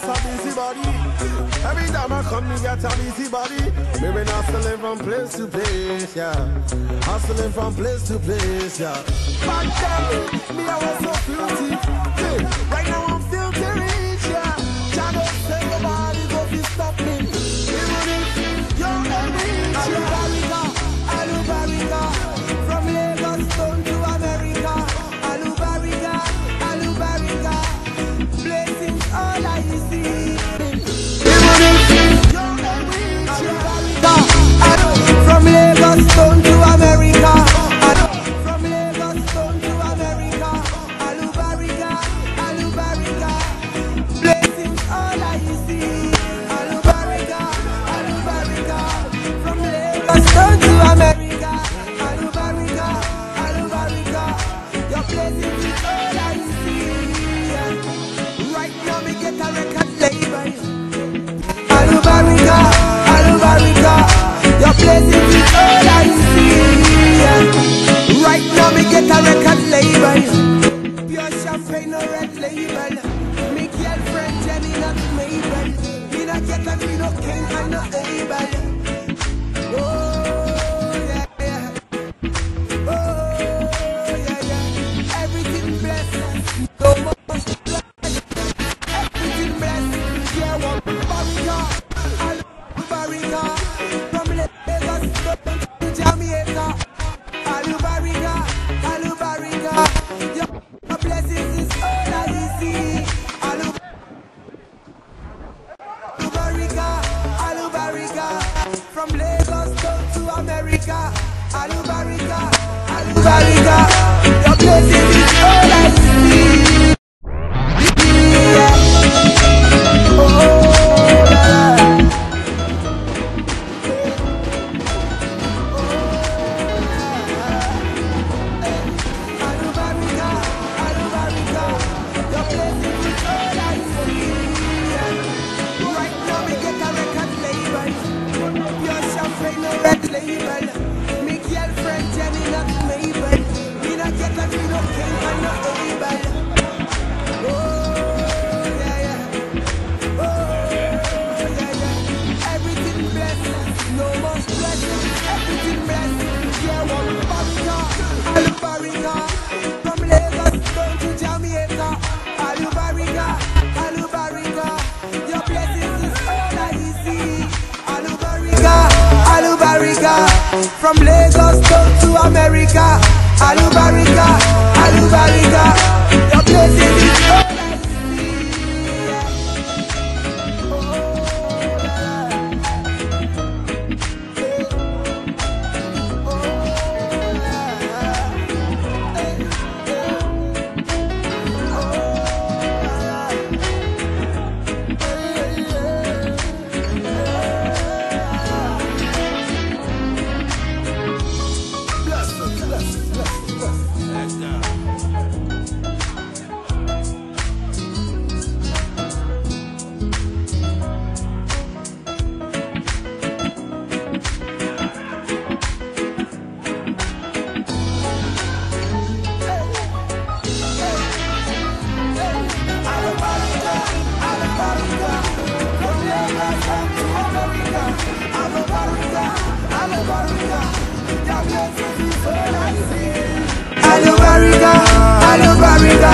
just a busy body. Every time I come, me get a busy body. Me been hustling from place to place, yeah. Hustling from place to place, yeah. Back girl, me I was so beautiful. Yeah. It's all I see. Right now me get a record label. Alubarika, Alubarika, your place is all. Africa, Alubarika. Hello, Barriga, hello, Barriga,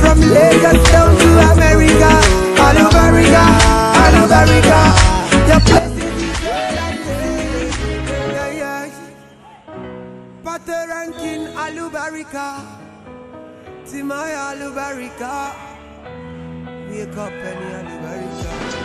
from Lagos down to America. Hello, Barriga, hello, Barriga, your place Butter ranking, Alubarika, Timaya Alubarika, wake up any Alubarika.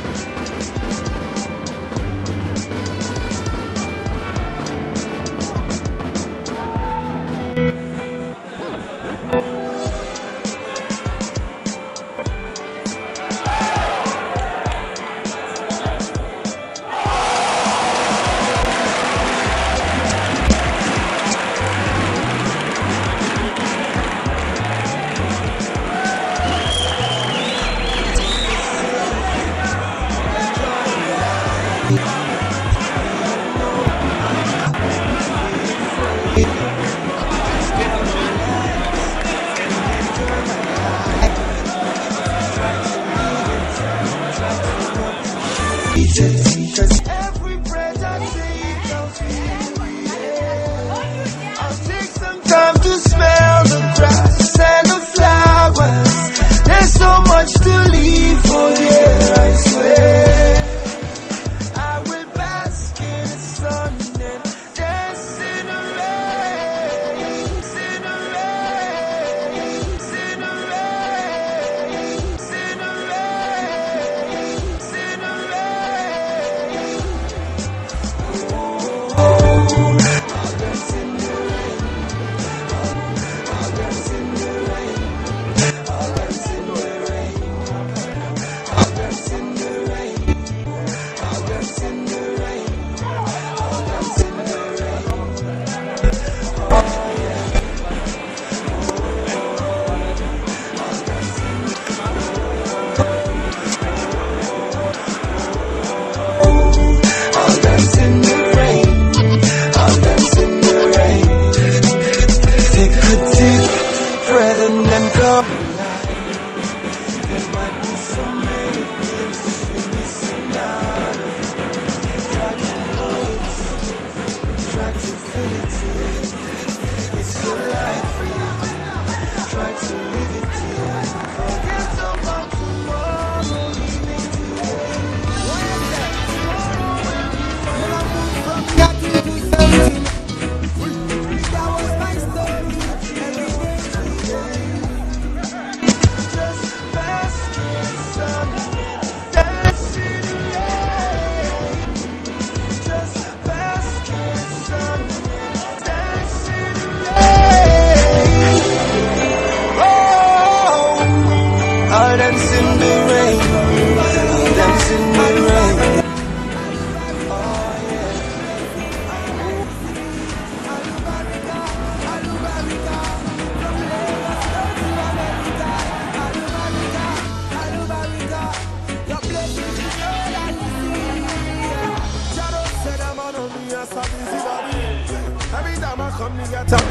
Some nigga talk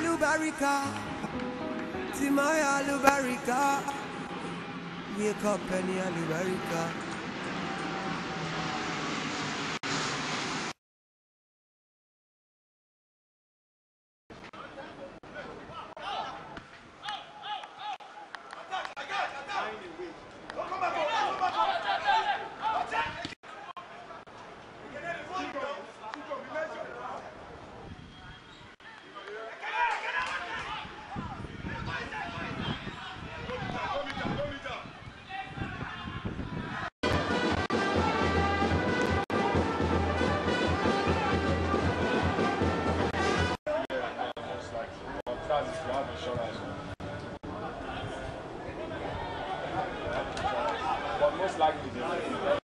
Alubarika, my Alubarika, wake up any Alubarika. America. But most likely,